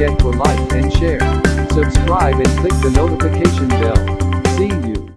forget to like and share. Subscribe and click the notification bell. See you.